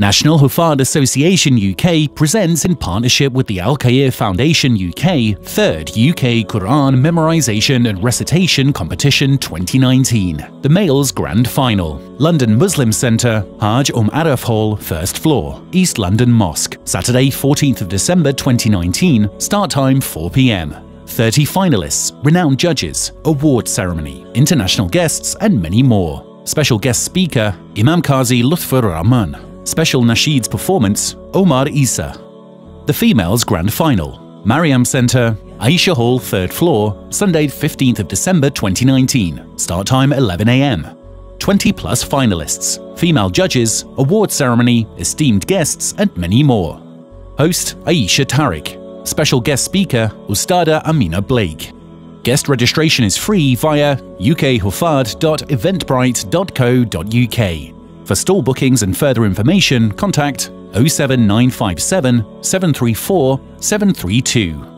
National Huffadh Association UK presents in partnership with the Al Khair Foundation UK 3rd UK Quran Memorization and Recitation Competition 2019. The Males Grand Final. London Muslim Centre, Hajj Umm Aref Hall, 1st floor, East London Mosque. Saturday 14th of December 2019, start time 4pm. 30 finalists, renowned judges, award ceremony, international guests and many more. Special guest speaker, Imam Kazi Luthfur Rahman. Special Nasheed's performance, Omar Esa. The Females Grand Final, Maryam Centre, Ayesha Hall 3rd floor, Sunday 15th of December 2019, start time 11am. 20 plus finalists, female judges, award ceremony, esteemed guests and many more. Host Ayesha Tariq. Special guest speaker Ustadha Ameena Blake. Guest registration is free via ukhuffadh.eventbrite.co.uk. For stall bookings and further information, contact 07957 734 732.